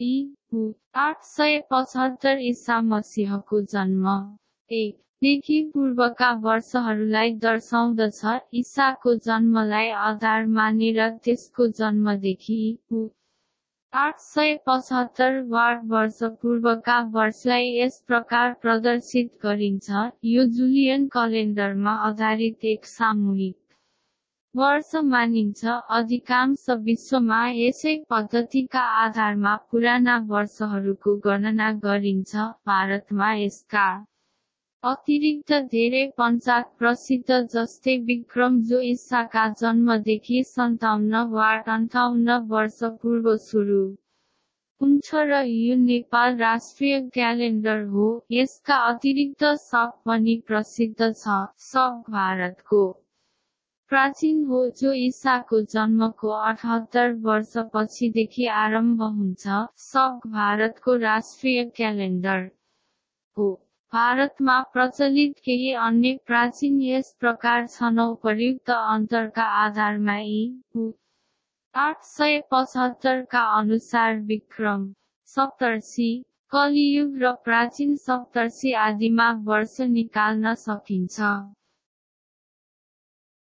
आठ सय पचहत्तर ईसा मसिहको जन्म। एक देखि पूर्वका वर्षहरूलाई दर्शाउँदछ ईसाको जन्मलाई आधार मानेर त्यसको जन्मदेखि आठ सय पचहत्तर वाट वर्ष पूर्वका वर्षलाई यस प्रकार प्रदर्शित गरिन्छ। यो जुलियन क्यालेन्डरमा आधारित एक सामूहिक वर्ष मानिन्छ। अधिकांश विश्वमा यसै पद्धतिका आधारमा पुराना वर्षहरूको गणना गरिन्छ। भारतमा यसका अतिरिक्त धेरै पञ्चाक प्रसिद्ध जस्तै विक्रम जो ईसाका जन्मदेखि सन्ताउन्न वा अन्ठाउन्न वर्ष पूर्व सुरु हुन्छ र यो नेपाल राष्ट्रिय क्यालेन्डर हो। यसका अतिरिक्त सक पनि प्रसिद्ध छ। सक भारतको प्राचीन हो जो ईसाको जन्मको अठहत्तर वर्षपछिदेखि आरम्भ हुन्छ। सक भारतको राष्ट्रिय क्यालेन्डर हो। भारतमा प्रचलित केही अन्य प्राचीन यस प्रकार छन्। उपयुक्त अन्तरका आधारमा यी आठ सय पचहत्तरका अनुसार विक्रम सप्तर्षि कलियुग र प्राचीन सप्तर्षि आदिमा वर्ष निकाल्न सकिन्छ।